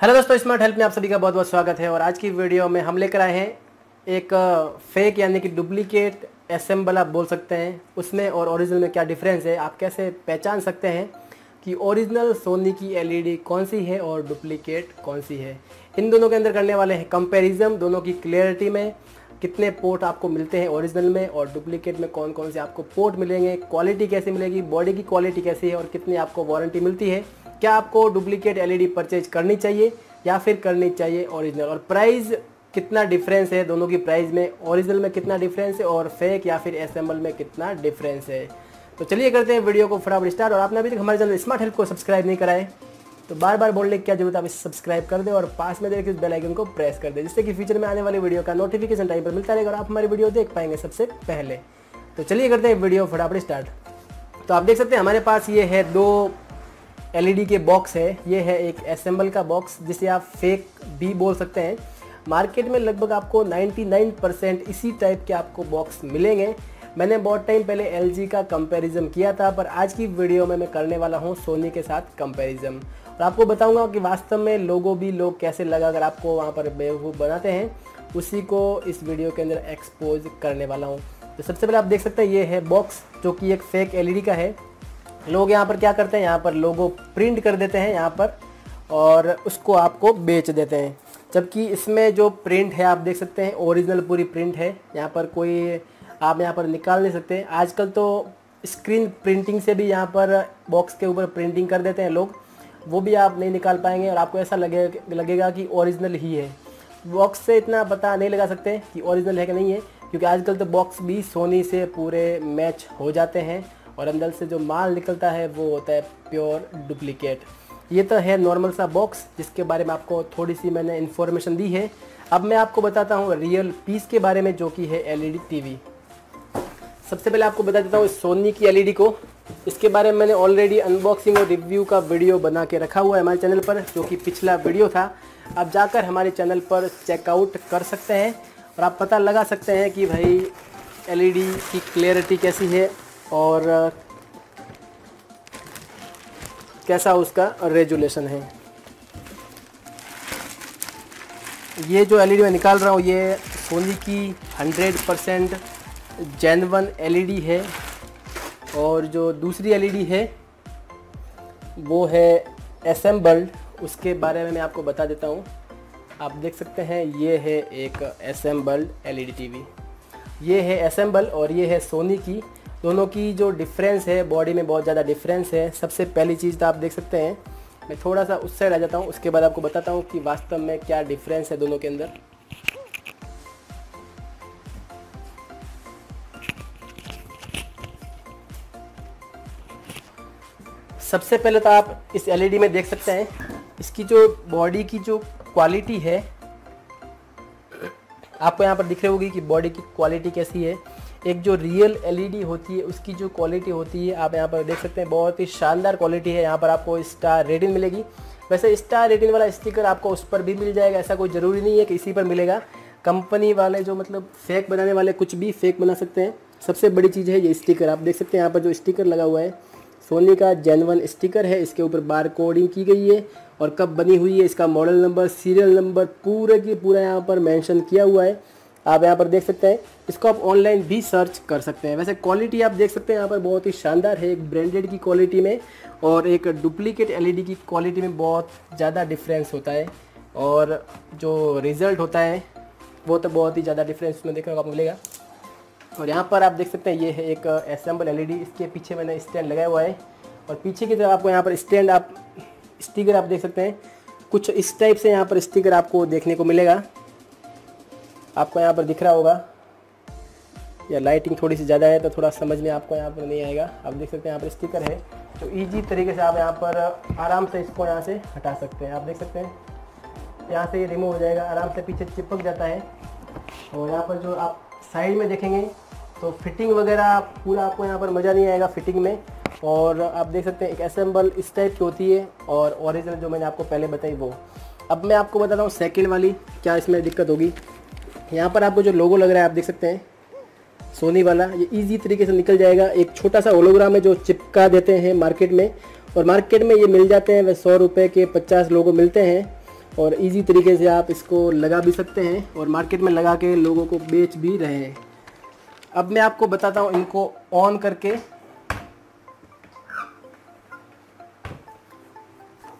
Hello दोस्तों smart help में आप सभी का बहुत बहुत स्वागत है और आज की वीडियो में हम लेकर आए हैं एक फेक यानी कि डुप्लीकेट असेंबल आप बोल सकते हैं। उसमें और ओरिजिनल में क्या डिफरेंस है, आप कैसे पहचान सकते हैं कि ओरिजिनल सोनी की एलईडी कौन सी है और डुप्लीकेट कौन सी है। इन दोनों के अंदर करने वाले हैं कंपैरिजन दोनों की क्लियरिटी में कितने पोर्ट आपको मिलते हैं ओरिजिनल में और डुप्लीकेट में कौन कौन से आपको पोर्ट मिलेंगे क्वालिटी कैसी मिलेगी बॉडी की क्वालिटी कैसी है और कितनी आपको वारंटी मिलती है। क्या आपको डुप्लीकेट एलईडी परचेज करनी चाहिए या फिर करनी चाहिए ओरिजिनल और प्राइस कितना डिफरेंस है? दोनों की प्राइस में ओरिजिनल में कितना डिफरेंस है और फेक या फिर एसेंबल में कितना डिफरेंस है? तो चलिए करते हैं वीडियो को फटाफट स्टार्ट और आपने अभी तक हमारे चैनल स्मार्ट हेल्प को सब्सक्राइब नहीं कराए तो बार बार बोलने की क्या ज़रूरत आप इसे सब्सक्राइब कर दे और पास में देखिए इस बेल आइकन को प्रेस कर दे, जिससे कि फ्यूचर में आने वाली वीडियो का नोटिफिकेशन टाइम पर मिलता रहेगा और आप हमारी वीडियो देख पाएँगे सबसे पहले। तो चलिए करते हैं वीडियो फटाफट स्टार्ट तो आप देख सकते हैं हमारे पास ये है दो एलईडी के बॉक्स है, ये है एक असेंबल का बॉक्स जिसे आप फेक भी बोल सकते हैं। मार्केट में लगभग आपको 99 परसेंट इसी टाइप के आपको बॉक्स मिलेंगे। मैंने बहुत टाइम पहले एलजी का कंपैरिजन किया था, पर आज की वीडियो में मैं करने वाला हूँ सोनी के साथ कंपैरिजन और आपको बताऊँगा कि वास्तव में लोगों भी लोग कैसे लगा अगर आपको वहाँ पर बेवकूफ़ बनाते हैं। उसी को इस वीडियो के अंदर एक्सपोज करने वाला हूँ। तो सबसे पहले आप देख सकते हैं, ये है बॉक्स जो कि एक फेक एलईडी का है। लोग यहाँ पर क्या करते हैं? यहाँ पर लोगो प्रिंट कर देते हैं यहाँ पर और उसको आपको बेच देते हैं। जबकि इसमें जो प्रिंट है, आप देख सकते हैं ओरिजिनल पूरी प्रिंट है। यहाँ पर कोई आप यहाँ पर निकाल नहीं सकते। आजकल तो स्क्रीन प्रिंटिंग से भी यहाँ पर बॉक्स के ऊपर प्रिंटिंग कर देते हैं लोग। वो भी आप नहीं निकाल पाएँगे और आपको ऐसा लगे, लगेगा कि ओरिजिनल ही है। बॉक्स से इतना पता नहीं लगा सकते कि ओरिजिनल है कि नहीं है, क्योंकि आजकल तो बॉक्स भी सोनी से पूरे मैच हो जाते हैं। और अंदर से जो माल निकलता है, वो होता है प्योर डुप्लीकेट ये तो है नॉर्मल सा बॉक्स जिसके बारे में आपको थोड़ी सी मैंने इन्फॉर्मेशन दी है। अब मैं आपको बताता हूँ रियल पीस के बारे में, जो कि है एलईडी टीवी सबसे पहले आपको बता देता हूँ सोनी की एलईडी को। इसके बारे में मैंने ऑलरेडी अनबॉक्सिंग और रिव्यू का वीडियो बना के रखा हुआ है हमारे चैनल पर, जो कि पिछला वीडियो था। आप जाकर हमारे चैनल पर चेकआउट कर सकते हैं और आप पता लगा सकते हैं कि भाई एलईडी की क्लियरिटी कैसी है। और कैसा उसका रेजुलेशन है? ये जो एलईडी मैं निकाल रहा हूँ, ये सोनी की 100 परसेंट जेनवन एल है और जो दूसरी एलईडी है, वो है असेंबल्ड उसके बारे में मैं आपको बता देता हूँ। आप देख सकते हैं, ये है एक असेंबल्ड एलईडी टीवी। ये है असेंबल और ये है सोनी की दोनों की जो डिफरेंस है बॉडी में बहुत ज़्यादा डिफरेंस है। सबसे पहली चीज़ तो आप देख सकते हैं, मैं थोड़ा सा उस साइड आ जाता हूँ, उसके बाद आपको बताता हूँ कि वास्तव में क्या डिफरेंस है दोनों के अंदर। सबसे पहले तो आप इस एलईडी में देख सकते हैं, इसकी जो बॉडी की जो क्वालिटी है, आपको यहाँ पर दिख रही होगी कि बॉडी की क्वालिटी कैसी है। एक जो रियल एलईडी होती है, उसकी जो क्वालिटी होती है, आप यहाँ पर देख सकते हैं, बहुत ही शानदार क्वालिटी है, यहाँ पर आपको स्टार रेटिंग मिलेगी। वैसे स्टार रेटिंग वाला स्टिकर आपको उस पर भी मिल जाएगा, ऐसा कोई ज़रूरी नहीं है कि इसी पर मिलेगा। कंपनी वाले जो मतलब फेक बनाने वाले कुछ भी फेक बना सकते हैं। सबसे बड़ी चीज़ है ये स्टिकर आप देख सकते हैं, यहाँ पर जो स्टिकर लगा हुआ है सोनी का जेनवन स्टिकर है, इसके ऊपर बार कोडिंग की गई है, और कब बनी हुई है, इसका मॉडल नंबर सीरियल नंबर पूरे की पूरा यहाँ पर मेंशन किया हुआ है। आप यहाँ पर देख सकते हैं। इसको आप ऑनलाइन भी सर्च कर सकते हैं। वैसे क्वालिटी आप देख सकते हैं, यहाँ पर बहुत ही शानदार है। एक ब्रांडेड की क्वालिटी में और एक डुप्लीकेट एलईडी की क्वालिटी में बहुत ज़्यादा डिफरेंस होता है। और जो रिज़ल्ट होता है, वो तो बहुत ही ज़्यादा डिफरेंस उसमें देखने को मिलेगा। और यहाँ पर आप देख सकते हैं, ये है एक असेंबल एलईडी इसके पीछे मैंने स्टैंड लगाया हुआ है। और पीछे की तरफ़ आपको यहाँ पर स्टैंड आप स्टिकर आप देख सकते हैं। कुछ इस टाइप से यहाँ पर स्टिकर आपको देखने को मिलेगा। आपको यहाँ पर दिख रहा होगा। या लाइटिंग थोड़ी सी ज़्यादा है तो थोड़ा समझ में आपको यहाँ पर नहीं आएगा। आप देख सकते हैं यहाँ पर स्टिकर है तो ईजी तरीके से आप यहाँ पर आराम से इसको यहाँ से हटा सकते हैं। आप देख सकते हैं, यहाँ से ये रिमूव हो जाएगा, आराम से पीछे चिपक जाता है। और यहाँ पर जो आप साइड में देखेंगे तो फिटिंग वगैरह पूरा आपको यहाँ पर मज़ा नहीं आएगा फिटिंग में। और आप देख सकते हैं, एक असेंबल इस टाइप की होती है, और ओरिजिनल जो मैंने आपको पहले बताई वो। अब मैं आपको बताता हूँ सेकेंड वाली, क्या इसमें दिक्कत होगी। यहाँ पर आपको जो लोगो लग रहा है, आप देख सकते हैं। सोनी वाला, ये इजी तरीके से निकल जाएगा। एक छोटा सा होलोग्राम है जो चिपका देते हैं मार्केट में। और मार्केट में ये मिल जाते हैं, वह सौ रुपये के पचास लोगो मिलते हैं। और इजी तरीके से आप इसको लगा भी सकते हैं और मार्केट में लगा के लोगों को बेच भी रहे हैं। अब मैं आपको बताता हूँ इनको ऑन करके।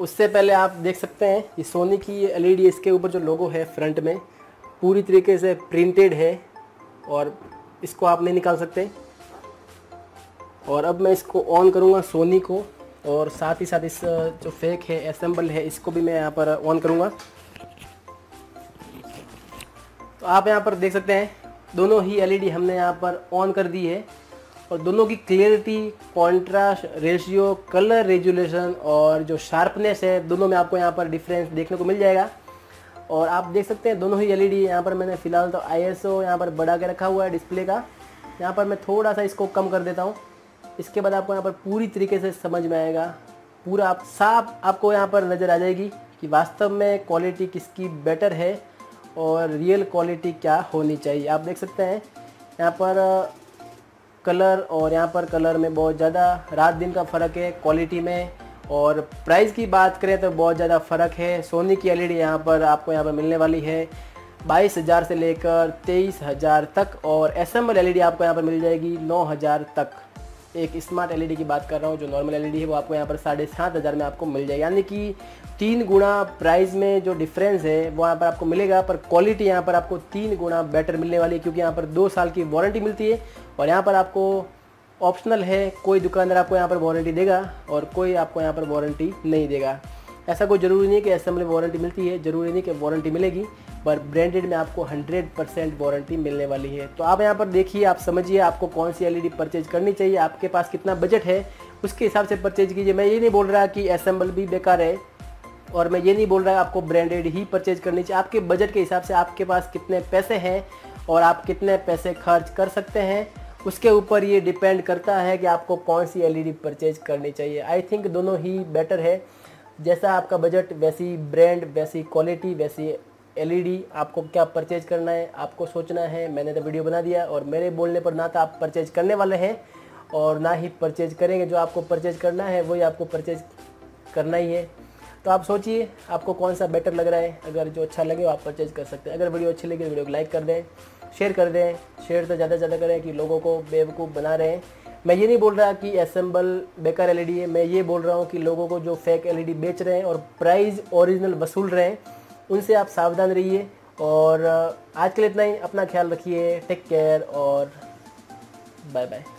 उससे पहले आप देख सकते हैं, ये सोनी की एलईडी इसके ऊपर जो लोगो है फ्रंट में। पूरी तरीके से प्रिंटेड है और इसको आप नहीं निकाल सकते। और अब मैं इसको ऑन करूँगा सोनी को और साथ ही साथ इस जो फेक है असेंबल है, इसको भी मैं यहाँ पर ऑन करूँगा। तो आप यहाँ पर देख सकते हैं, दोनों ही एलईडी हमने यहाँ पर ऑन कर दी है और दोनों की clarity contrast ratio colour resolution और जो शार्पनेस है, दोनों में आपको यहाँ पर डिफरेंस देखने को मिल जाएगा। और आप देख सकते हैं, दोनों ही एलईडी यहाँ पर मैंने फ़िलहाल तो आई एस यहाँ पर बढ़ा के रखा हुआ है डिस्प्ले का। यहाँ पर मैं थोड़ा सा इसको कम कर देता हूँ। इसके बाद आपको यहाँ पर पूरी तरीके से समझ में आएगा। पूरा आप, साफ़ आपको यहाँ पर नज़र आ जाएगी कि वास्तव में क्वालिटी किसकी बेटर है और रियल क्वालिटी क्या होनी चाहिए। आप देख सकते हैं, यहाँ पर कलर और यहाँ पर कलर में बहुत ज़्यादा रात दिन का फ़र्क है। क्वालिटी में और प्राइस की बात करें तो बहुत ज़्यादा फ़र्क है। सोनी की एलईडी यहाँ पर आपको यहाँ पर मिलने वाली है। बाईस हज़ार से लेकर तेईस हज़ार तक और एसएमएल एलईडी आपको यहाँ पर मिल जाएगी नौ हज़ार तक। एक स्मार्ट एलईडी की बात कर रहा हूँ, जो नॉर्मल एलईडी है, वो आपको यहाँ पर साढ़े सात हज़ार में आपको मिल जाएगी। यानी कि तीन गुना प्राइस में जो डिफरेंस है, वो यहाँ पर आपको मिलेगा, पर क्वालिटी यहाँ पर आपको तीन गुना बेटर मिलने वाली है, क्योंकि यहाँ पर दो साल की वारंटी मिलती है और यहाँ पर आपको ऑप्शनल है, कोई दुकानदार आपको यहाँ पर वारंटी देगा और कोई आपको यहाँ पर वारंटी नहीं देगा। ऐसा कोई ज़रूरी नहीं कि असेंबली वारंटी मिलती है, ज़रूरी नहीं कि वारंटी मिलेगी, पर ब्रांडेड में आपको 100 परसेंट वारंटी मिलने वाली है। तो आप यहाँ पर देखिए, आप समझिए आपको कौन सी एलईडी परचेज करनी चाहिए, आपके पास कितना बजट है। उसके हिसाब से परचेज कीजिए। मैं ये नहीं बोल रहा कि असेंबल भी बेकार है, और मैं ये नहीं बोल रहा आपको ब्रांडेड ही परचेज करनी चाहिए। आपके बजट के हिसाब से आपके पास कितने पैसे हैं और आप कितने पैसे खर्च कर सकते हैं उसके ऊपर ये डिपेंड करता है कि आपको कौन सी एलईडी परचेज करनी चाहिए। आई थिंक दोनों ही बेटर है। जैसा आपका बजट वैसी ब्रांड वैसी क्वालिटी वैसी एलईडी आपको क्या परचेज करना है, आपको सोचना है। मैंने तो वीडियो बना दिया और मेरे बोलने पर ना तो आप परचेज करने वाले हैं और ना ही परचेज करेंगे। जो आपको परचेज करना है, वही आपको परचेज करना ही है। तो आप सोचिए, आपको कौन सा बेटर लग रहा है? अगर जो अच्छा लगे वो आप परचेज कर सकते हैं। अगर वीडियो अच्छी लगी तो वीडियो को लाइक कर दें। शेयर कर दें शेयर तो ज़्यादा से ज़्यादा करें कि लोगों को बेवकूफ़ बना रहे। हैं मैं ये नहीं बोल रहा कि असम्बल बेकार एलईडी है, मैं ये बोल रहा हूँ कि लोगों को जो फेक एलईडी बेच रहे हैं और प्राइस ओरिजिनल वसूल रहे हैं, उनसे आप सावधान रहिए और आज के लिए इतना ही, अपना ख्याल रखिए टेक केयर और बाय बाय